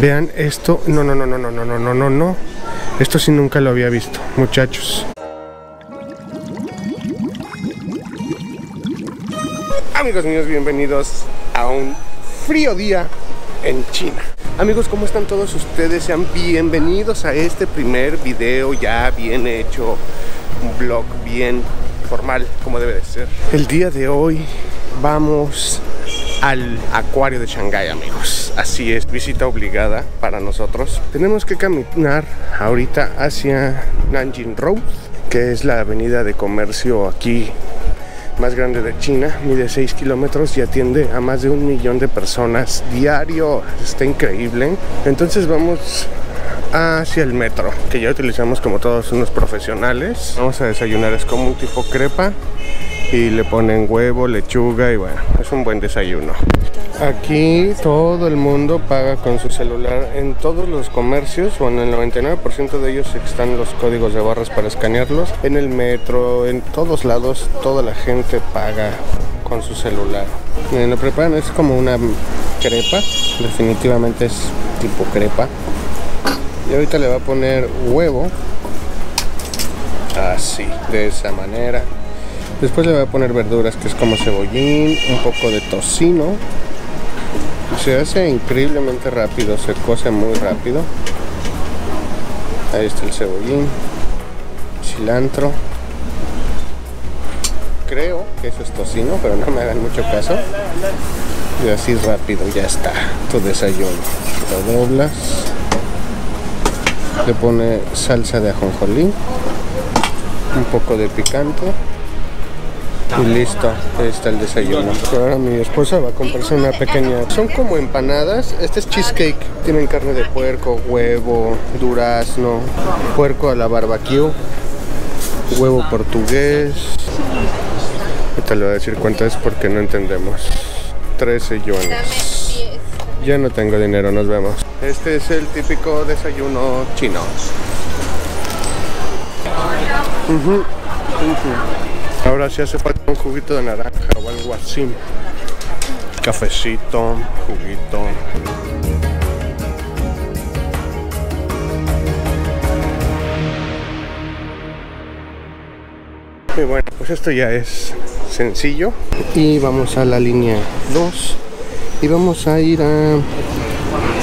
Vean esto. No, no, no, no, no, no, no, no, no, no. Esto sí nunca lo había visto, muchachos. Amigos míos, bienvenidos a un frío día en China. Amigos, ¿cómo están todos ustedes? Sean bienvenidos a este primer video ya bien hecho, un vlog bien formal como debe de ser. El día de hoy vamos al acuario de Shanghái, amigos. Así es, visita obligada para nosotros. Tenemos que caminar ahorita hacia Nanjing Road, que es la avenida de comercio aquí más grande de China, mide 6 kilómetros y atiende a más de un millón de personas diario. Está increíble. Entonces vamos hacia el metro, que ya utilizamos como todos unos profesionales. Vamos a desayunar, es como un tipo crepa y le ponen huevo, lechuga y bueno, es un buen desayuno. Aquí todo el mundo paga con su celular en todos los comercios, bueno, en el 99% de ellos están los códigos de barras para escanearlos. En el metro, en todos lados, toda la gente paga con su celular. Miren, lo preparan, es como una crepa, definitivamente es tipo crepa. Y ahorita le va a poner huevo, así, de esa manera. Después le voy a poner verduras que es como cebollín, un poco de tocino. Se hace increíblemente rápido, se cose muy rápido. Ahí está el cebollín, cilantro. Creo que eso es tocino, pero no me hagan mucho caso. Y así rápido ya está tu desayuno. Lo doblas. Le pone salsa de ajonjolí, un poco de picante y listo, ahí está el desayuno. Ahora mi esposa va a comprarse una pequeña. Son como empanadas. Este es cheesecake. Tienen carne de puerco, huevo, durazno, puerco a la barbecue, huevo portugués. Ahorita le voy a decir cuánto es porque no entendemos. 13 yuanes. Ya no tengo dinero, nos vemos. Este es el típico desayuno chino. Ahora sí hace falta un juguito de naranja o algo así. Cafecito, juguito. Y bueno, pues esto ya es sencillo. Y vamos a la línea 2. Y vamos a ir a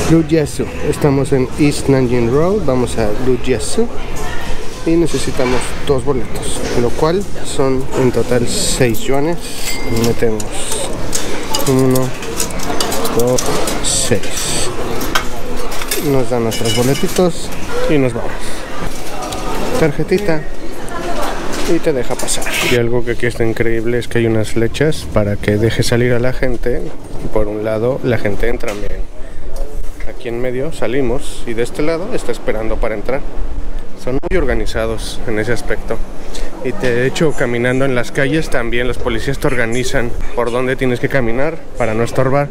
Lujiasu. Estamos en East Nanjing Road. Vamos a Lujiasu y necesitamos dos boletos, lo cual son en total 6 yuanes. Metemos 1, 2, 6. Nos dan nuestros boletitos y nos vamos. Tarjetita y te deja pasar. Y algo que aquí está increíble es que hay unas flechas para que deje salir a la gente. Por un lado, la gente entra bien. Aquí en medio salimos y de este lado está esperando para entrar son muy organizados en ese aspecto. Y de hecho, caminando en las calles también los policías te organizan por dónde tienes que caminar para no estorbar.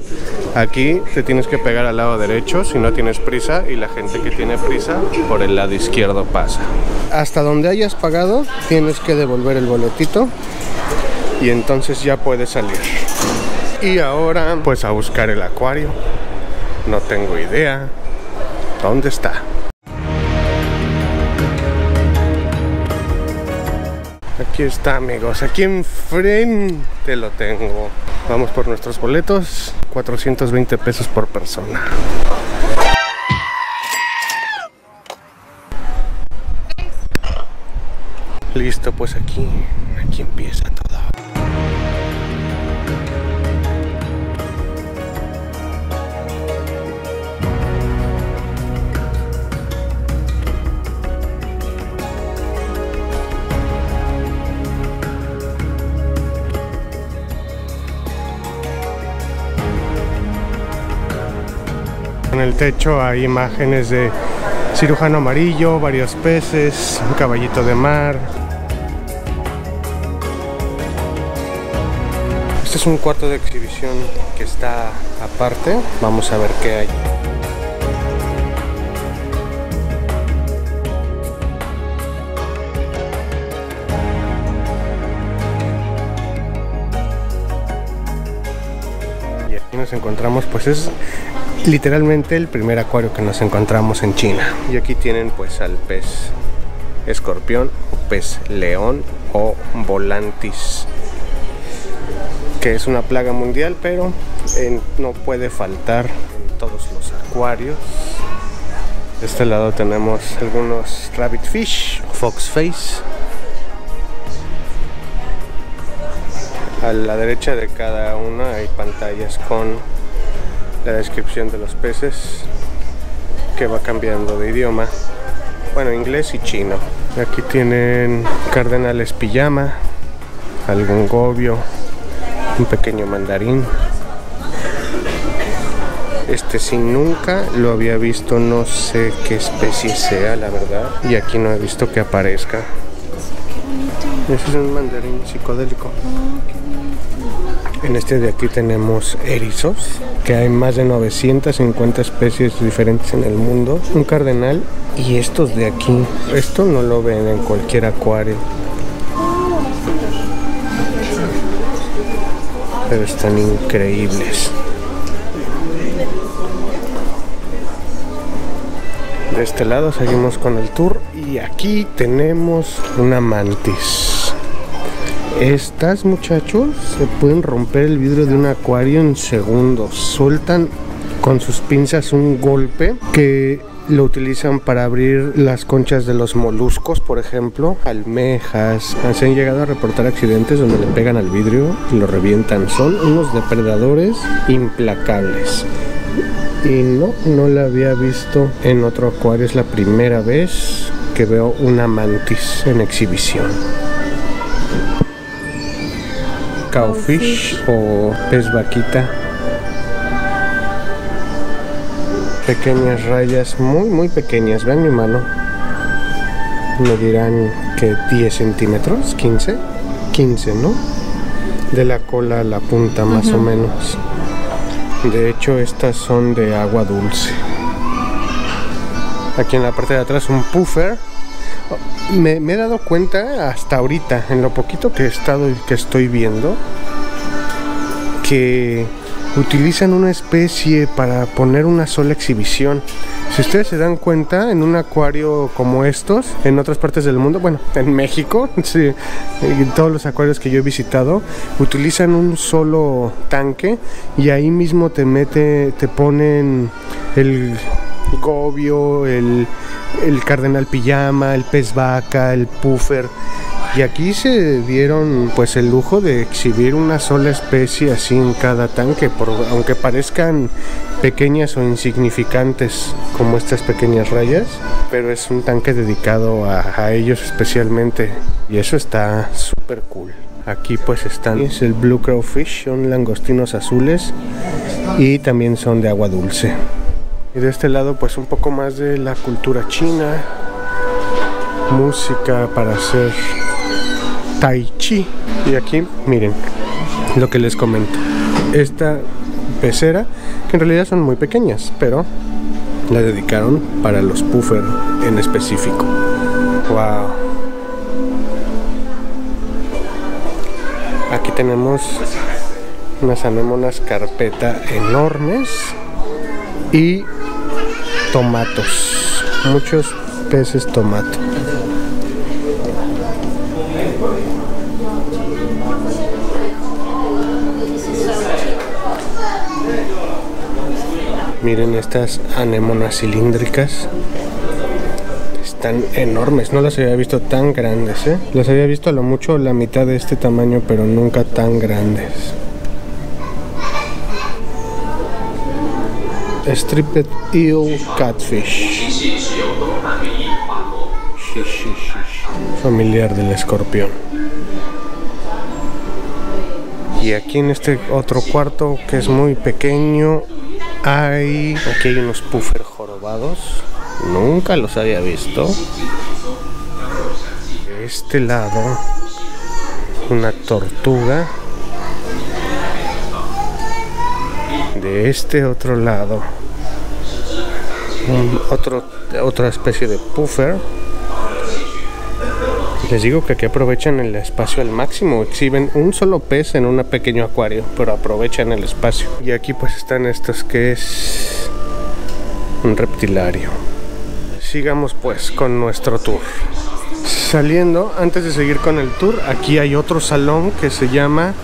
Aquí te tienes que pegar al lado derecho si no tienes prisa y la gente que tiene prisa por el lado izquierdo pasa. Hasta donde hayas pagado tienes que devolver el boletito y entonces ya puedes salir. Y ahora pues a buscar el acuario. No tengo idea. ¿Dónde está? Aquí está amigos, aquí enfrente lo tengo. Vamos por nuestros boletos, 420 pesos por persona. Listo, pues aquí, aquí empieza todo. En el techo hay imágenes de cirujano amarillo, varios peces, un caballito de mar. Este es un cuarto de exhibición que está aparte. Vamos a ver qué hay. Y aquí nos encontramos, pues es literalmente el primer acuario que nos encontramos en China. Y aquí tienen pues al pez escorpión, pez león o volantis, que es una plaga mundial, pero no puede faltar en todos los acuarios. De este lado tenemos algunos rabbit fish, fox face. A la derecha de cada una hay pantallas con la descripción de los peces que va cambiando de idioma. Bueno, inglés y chino. Aquí tienen cardenales pijama, algún gobio, un pequeño mandarín. Este sin nunca lo había visto, no sé qué especie sea, la verdad. Y aquí no he visto que aparezca. Ese es un mandarín psicodélico. En este de aquí tenemos erizos, que hay más de 950 especies diferentes en el mundo. Un cardenal y estos de aquí. Esto no lo ven en cualquier acuario. Pero están increíbles. De este lado seguimos con el tour y aquí tenemos una mantis. Estas muchachos se pueden romper el vidrio de un acuario en segundos. Sueltan con sus pinzas un golpe que lo utilizan para abrir las conchas de los moluscos, por ejemplo, almejas. Se han llegado a reportar accidentes donde le pegan al vidrio y lo revientan. Son unos depredadores implacables. Y no, no la había visto en otro acuario. Es la primera vez que veo una mantis en exhibición cowfish o pez vaquita. Pequeñas rayas, muy muy pequeñas. Vean mi mano. Me dirán que 10 centímetros, 15, 15, ¿no? De la cola a la punta más o menos. De hecho, estas son de agua dulce. Aquí en la parte de atrás un puffer me, he dado cuenta hasta ahorita, en lo poquito que he estado y que estoy viendo, que utilizan una especie para poner una sola exhibición. Si ustedes se dan cuenta, en un acuario como estos, en otras partes del mundo, bueno, en México, sí, en todos los acuarios que yo he visitado, utilizan un solo tanque y ahí mismo te mete, te ponen el gobio, el el cardenal pijama, el pez vaca, el puffer. Y aquí se dieron pues el lujo de exhibir una sola especie así en cada tanque, por, aunque parezcan pequeñas o insignificantes como estas pequeñas rayas, pero es un tanque dedicado a, ellos especialmente y eso está súper cool. Aquí pues están, es el Blue Crowfish, son langostinos azules y también son de agua dulce. Y de este lado pues un poco más de la cultura china, música para hacer tai chi. Y aquí miren lo que les comento. Esta pecera, que en realidad son muy pequeñas, pero la dedicaron para los puffer en específico. Wow. Aquí tenemos unas anémonas carpeta enormes y tomatos, muchos peces tomato. Miren estas anémonas cilíndricas. Están enormes, no las había visto tan grandes, ¿eh? Las había visto a lo mucho la mitad de este tamaño, pero nunca tan grandes. Striped Eel Catfish. Familiar del escorpión. Y aquí en este otro cuarto que es muy pequeño hay aquí hay unos puffer jorobados. Nunca los había visto. De este lado una tortuga de este otro lado otro, otra especie de puffer les digo que aquí aprovechan el espacio al máximo exhiben un solo pez en un pequeño acuario pero aprovechan el espacio y aquí pues están estos que es un reptilario. Sigamos pues con nuestro tour. Saliendo, antes de seguir con el tour, aquí hay otro salón que se llama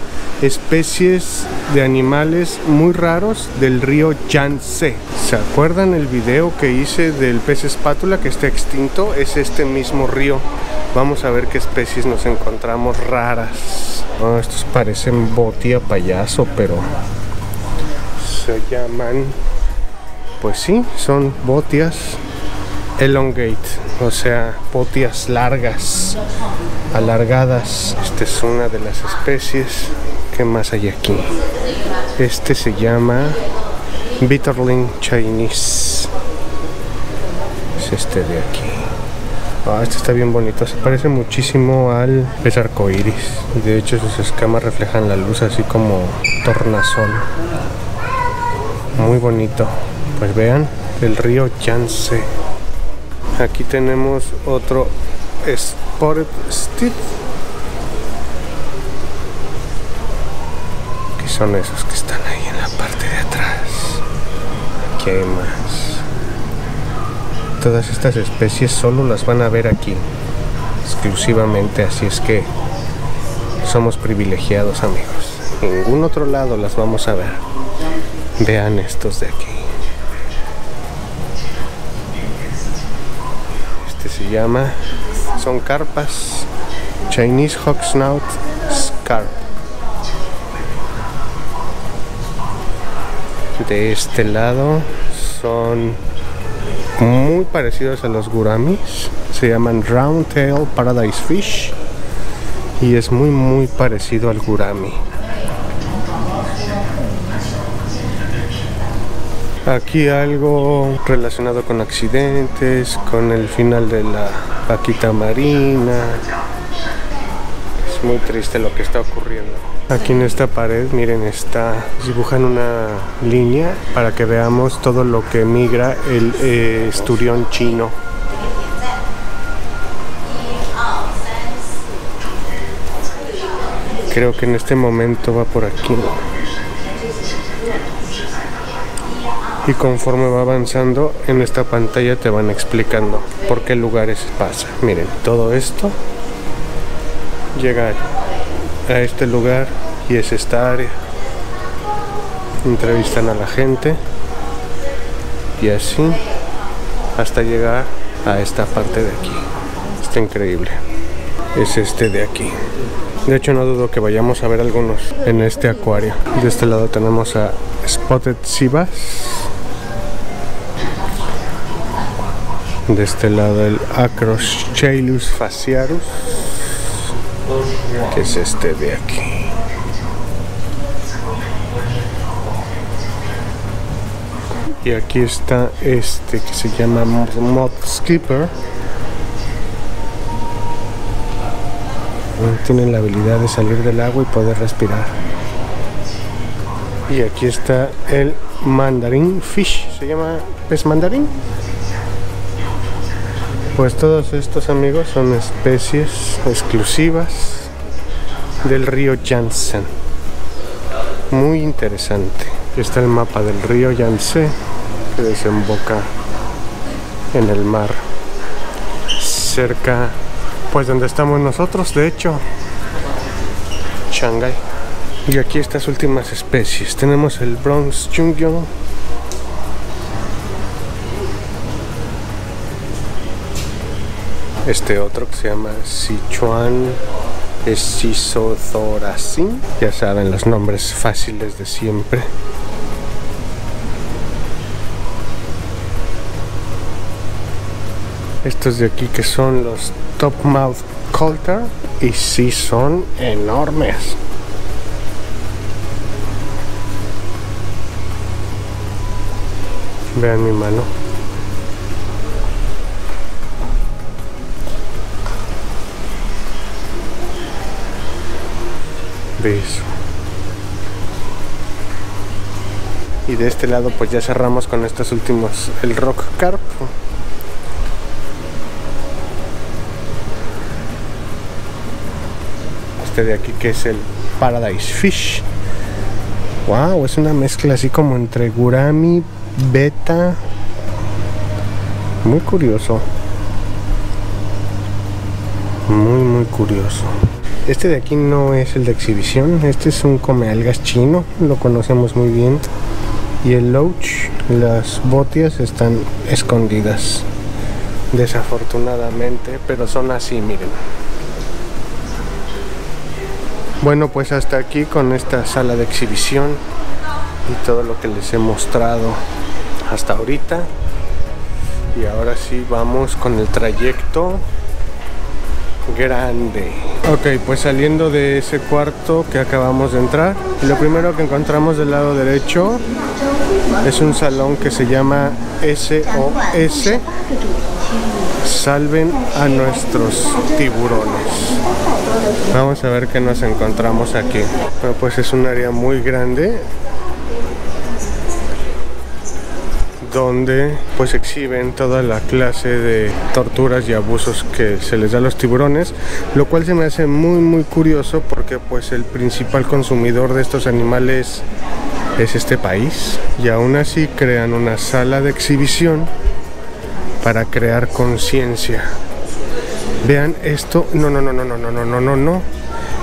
Especies de animales muy raros del río Yangtze. ¿Se acuerdan el video que hice del pez espátula que está extinto? Es este mismo río. Vamos a ver qué especies nos encontramos raras. Oh, estos parecen botia payaso, pero se llaman, pues sí, son botias elongate, o sea, botias largas, alargadas. Esta es una de las especies. ¿Qué más hay aquí? Este se llama Bitterling Chinese. Es este de aquí. Ah, este está bien bonito. Se parece muchísimo al pez arcoíris. De hecho, sus escamas reflejan la luz así como tornasol. Muy bonito. Pues vean, el río Yangtze. Aquí tenemos otro Spotted Stiff son esos que están ahí en la parte de atrás. Aquí hay más. Todas estas especies solo las van a ver aquí, exclusivamente, así es que somos privilegiados amigos. En ningún otro lado las vamos a ver. Vean estos de aquí. Este se llama, son carpas, Chinese Hawk Snout de este lado son muy parecidos a los guramis. Se llaman round tail paradise fish y es muy muy parecido al gurami. Aquí algo relacionado con accidentes con el final de la vaquita marina. Es muy triste lo que está ocurriendo Aquí en esta pared, miren, está dibujan una línea para que veamos todo lo que migra el eh, esturión chino. Creo que en este momento va por aquí. Y conforme va avanzando, en esta pantalla te van explicando por qué lugares pasa. Miren, todo esto llega a este lugar y es esta área. Entrevistan a la gente y así hasta llegar a esta parte de aquí. Está increíble. Es este de aquí. De hecho no dudo que vayamos a ver algunos en este acuario. De este lado tenemos a Spotted Sibas. De este lado el Acroschalus fasciarus que es este de aquí. Y aquí está este que se llama Mod Skipper. Tienen la habilidad de salir del agua y poder respirar. Y aquí está el mandarín fish. ¿Se llama pez mandarín? Pues todos estos amigos son especies exclusivas del río Yangtze. Muy interesante. Aquí está el mapa del río Yangtze que desemboca en el mar. Cerca, pues donde estamos nosotros, de hecho, Shanghai. Y aquí estas últimas especies. Tenemos el Bronx Chungyong este otro que se llama Sichuan Esisodoracin. Ya saben los nombres fáciles de siempre. Estos de aquí que son los Top Mouth Coulter y sí son enormes. Vean mi mano. Y de este lado pues ya cerramos con estos últimos, el rock carp. Este de aquí que es el Paradise Fish. Wow, es una mezcla así como entre gurami, beta Muy curioso. Muy, muy curioso. Este de aquí no es el de exhibición, este es un come algas chino, lo conocemos muy bien. Y el loach, las botias están escondidas, desafortunadamente, pero son así, miren. Bueno, pues hasta aquí con esta sala de exhibición y todo lo que les he mostrado hasta ahorita. Y ahora sí vamos con el trayecto grande. Ok, pues saliendo de ese cuarto que acabamos de entrar, lo primero que encontramos del lado derecho es un salón que se llama SOS. Salven a nuestros tiburones. Vamos a ver qué nos encontramos aquí. Bueno, pues es un área muy grande donde pues exhiben toda la clase de torturas y abusos que se les da a los tiburones, lo cual se me hace muy muy curioso porque pues el principal consumidor de estos animales es este país y aún así crean una sala de exhibición para crear conciencia. Vean esto, no, no, no, no, no, no, no, no, no, no.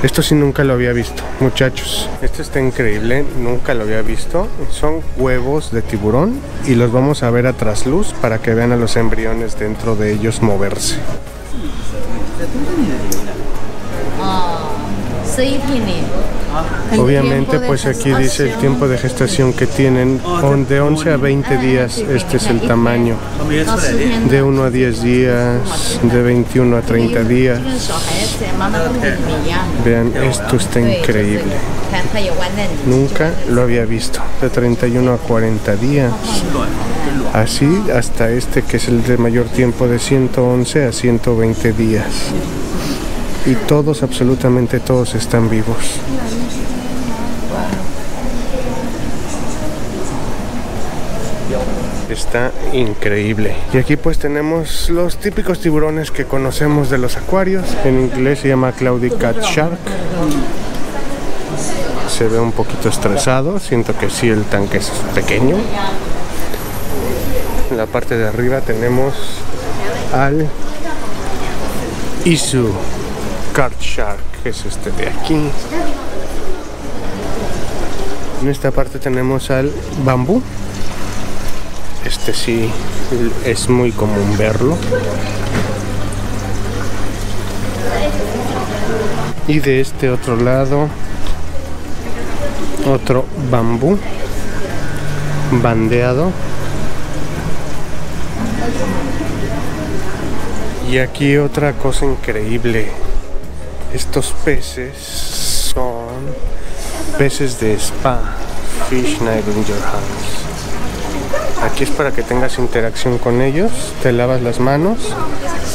Esto sí nunca lo había visto, muchachos. Esto está increíble, nunca lo había visto. Son huevos de tiburón y los vamos a ver a trasluz para que vean a los embriones dentro de ellos moverse. Obviamente pues aquí dice el tiempo de gestación que tienen de 11 a 20 días, este es el tamaño, de 1 a 10 días, de 21 a 30 días. Vean, esto está increíble. Nunca lo había visto, de 31 a 40 días. Así hasta este que es el de mayor tiempo de 111 a 120 días y todos, absolutamente todos están vivos. Está increíble. Y aquí pues tenemos los típicos tiburones que conocemos de los acuarios. En inglés se llama Cloudy Cat Shark. Se ve un poquito estresado. Siento que sí el tanque es pequeño. En la parte de arriba tenemos al Isu Card Shark, que es este de aquí. En esta parte tenemos al bambú. Este sí es muy común verlo. Y de este otro lado, otro bambú bandeado. Y aquí otra cosa increíble. Estos peces son peces de spa, fish night in your hands. Aquí es para que tengas interacción con ellos, te lavas las manos,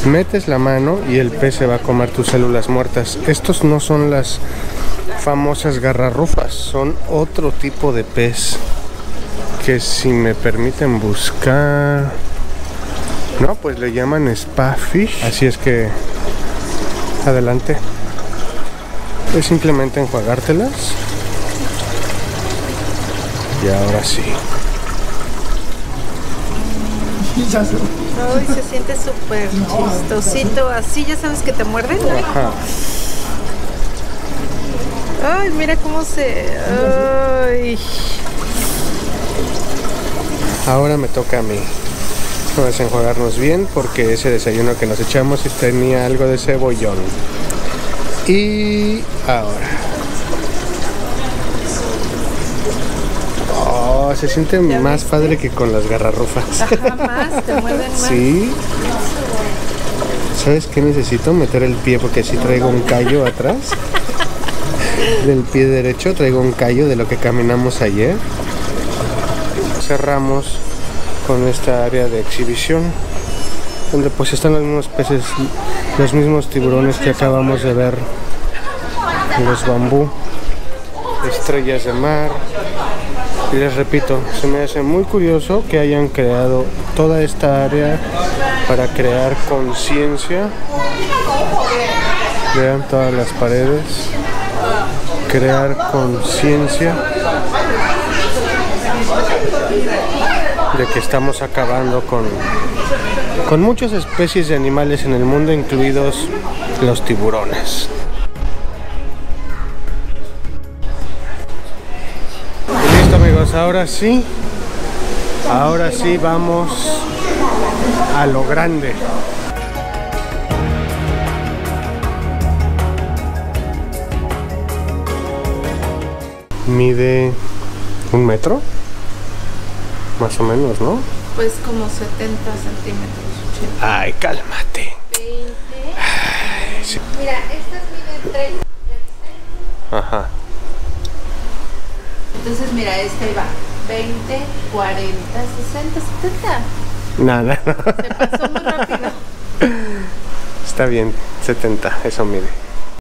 metes la mano y el pez se va a comer tus células muertas. Estos no son las famosas garrarrufas, son otro tipo de pez que si me permiten buscar... No, pues le llaman spa fish, así es que adelante es simplemente enjuagártelas. Y ahora sí. Ay, se siente súper chistosito. Así ya sabes que te muerden. Ajá. ay mira cómo se ay. ahora me toca a mí. Vamos a enjuagarnos bien porque ese desayuno que nos echamos tenía algo de cebollón y ahora. Oh, se siente más padre que con las garrarrufas. más, te mueven más. Sí. ¿Sabes qué necesito? Meter el pie porque así traigo un callo atrás. Del pie derecho traigo un callo de lo que caminamos ayer. Cerramos con esta área de exhibición donde pues están los mismos peces, los mismos tiburones que acabamos de ver, los bambú, estrellas de mar. Y les repito, se me hace muy curioso que hayan creado toda esta área para crear conciencia. Vean todas las paredes. Crear conciencia de que estamos acabando con con muchas especies de animales en el mundo, incluidos los tiburones. Listo amigos, ahora sí, ahora sí vamos a lo grande. Mide un metro, más o menos, ¿no? Pues como 70 centímetros. Ay, cálmate. 20. sí. Mira, estas miden 3. Ajá. Entonces, mira, esta iba 20, 40, 60, 70. Nada. Se pasó muy rápido. Está bien, 70, eso mide.